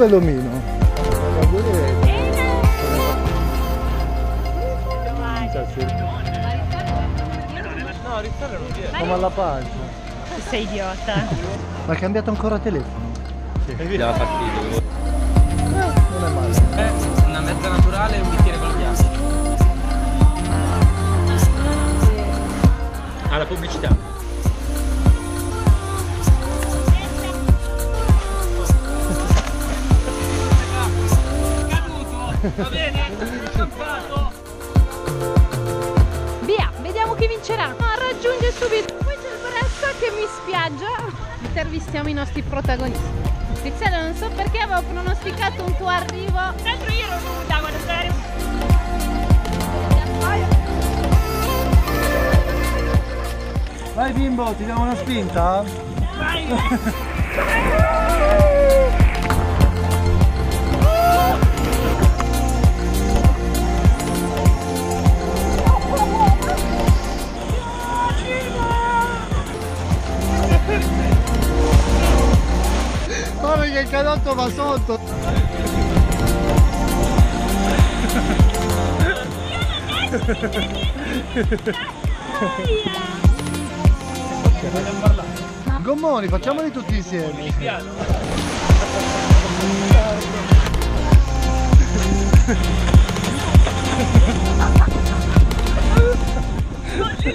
Belomino. No, Rizzarra non viene. Come alla pancia. Sei idiota. Ma ha cambiato ancora telefono. Sì. È la partita. Subito. Poi c'è il Bressa che mi spiaggia. Intervistiamo i nostri protagonisti. Tiziana, non so perché avevo pronosticato un tuo arrivo. Dentro io ero nuda quando sei Vai bimbo, ti diamo una spinta? Guarda che il canotto va sotto! Gommoni, facciamoli tutti insieme! Tanti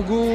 Chicago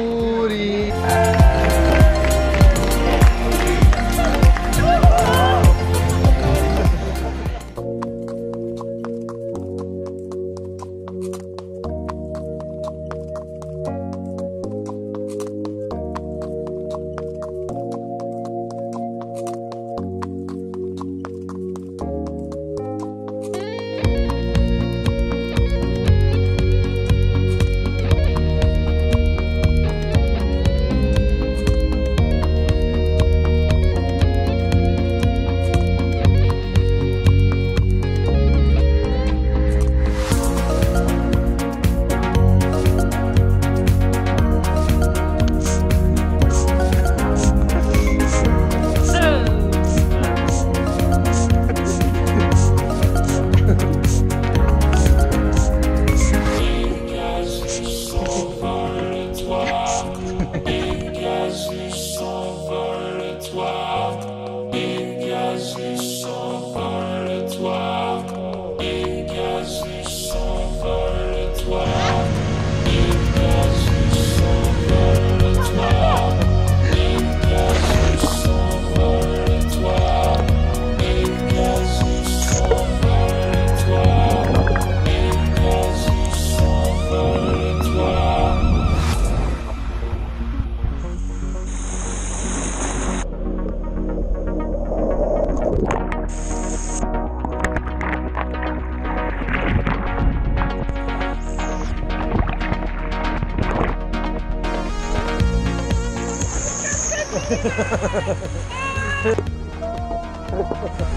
Ha ha ha ha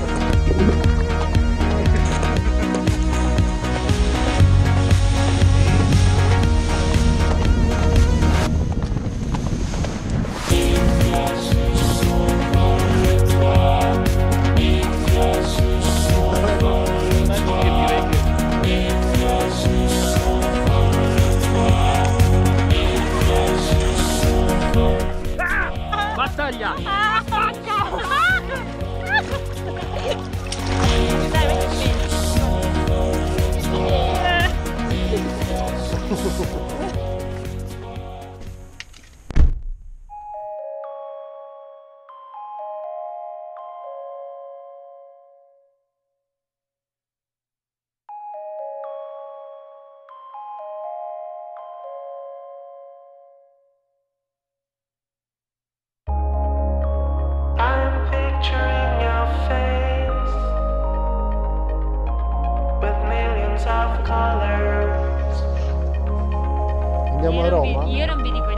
ha! Andiamo a Roma? Io non vi dico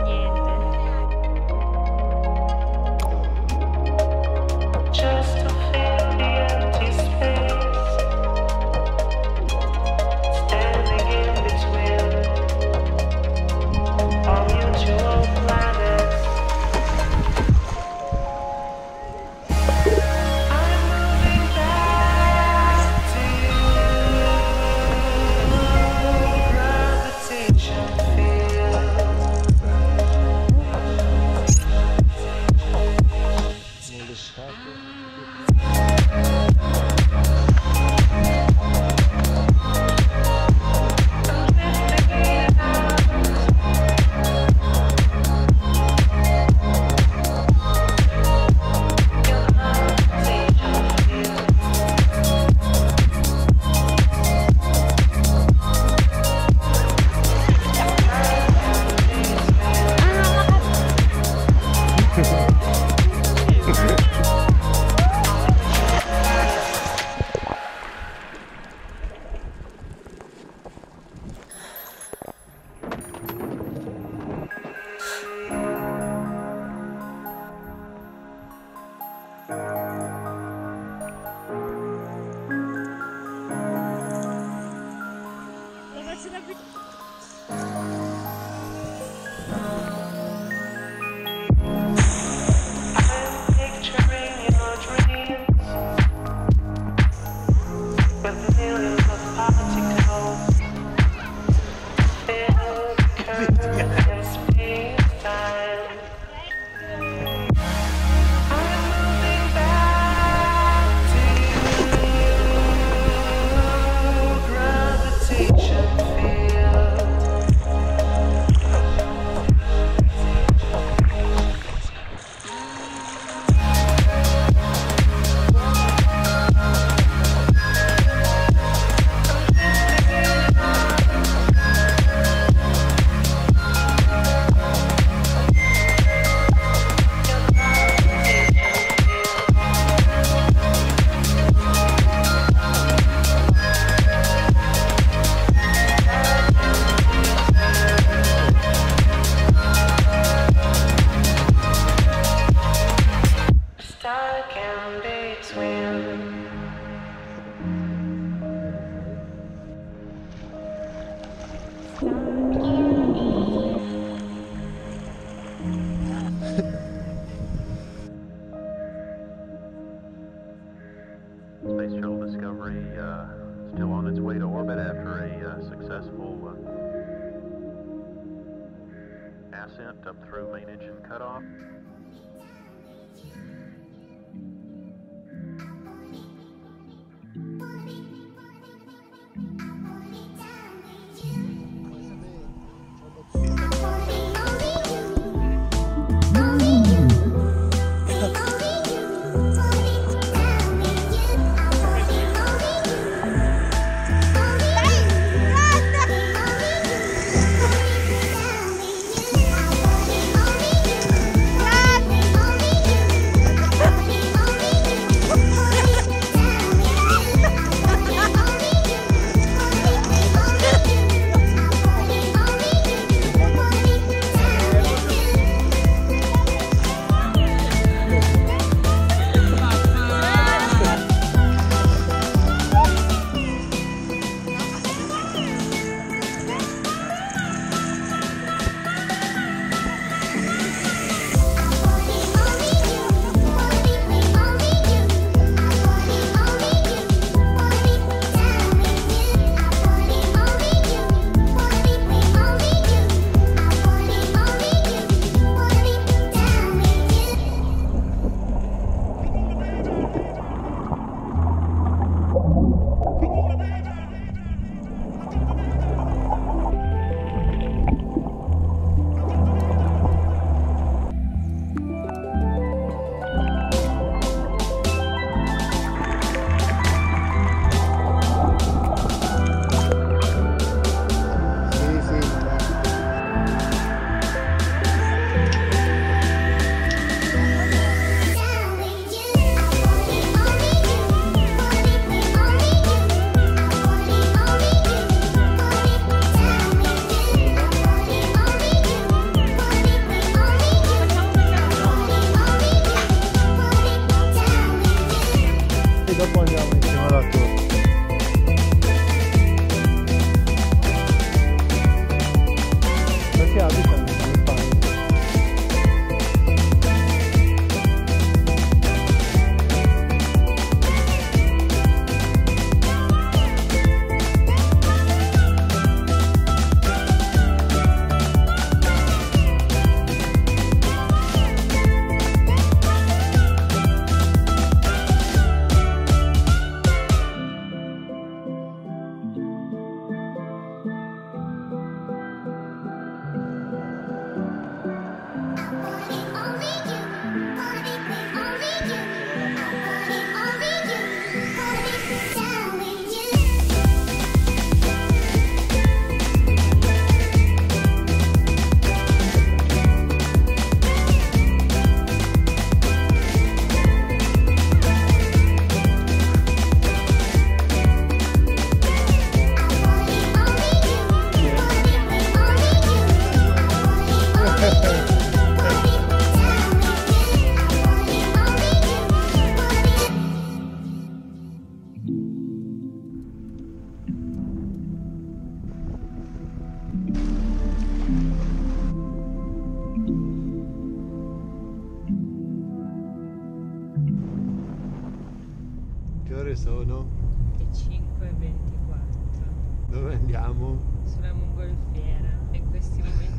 engine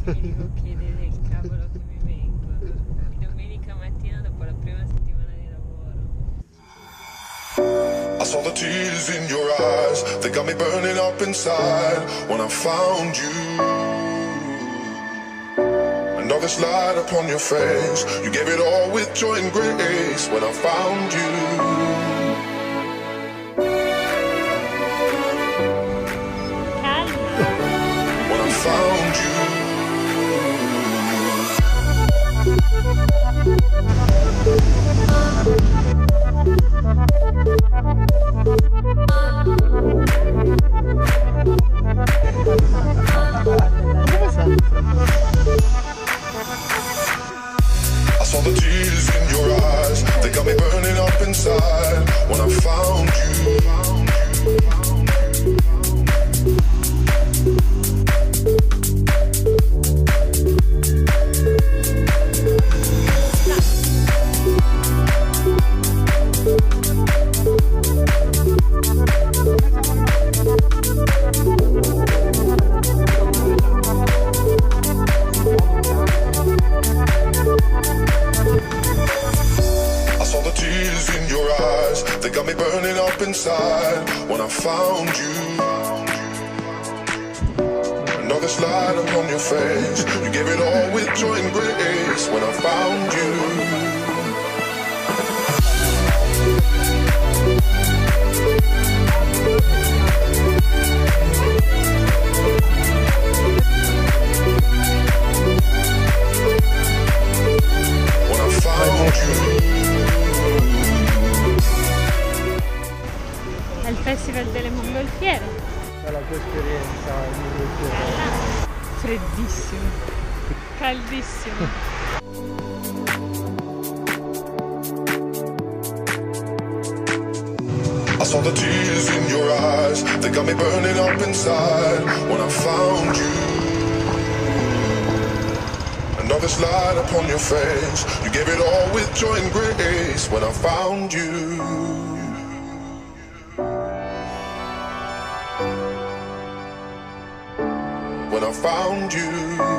devo cavolo che mi vengo. Domenica mattina dopo la prima settimana di lavoro. I saw the tears in your eyes, they got me burning up inside when I found you. Another slide upon your face, you gave it all with joy and grace when I found you. I saw the tears in your eyes, they got me burning up inside. When I found Slide upon your face, you gave it all with joy and grace when I found you. Festival delle mongolfiere. Tua esperienza? Freddissimo. Caldissimo. I saw the tears in your eyes, they got me burning up inside when I found you. Another slide upon your face, you gave it all with joy and grace when I found you. Found you.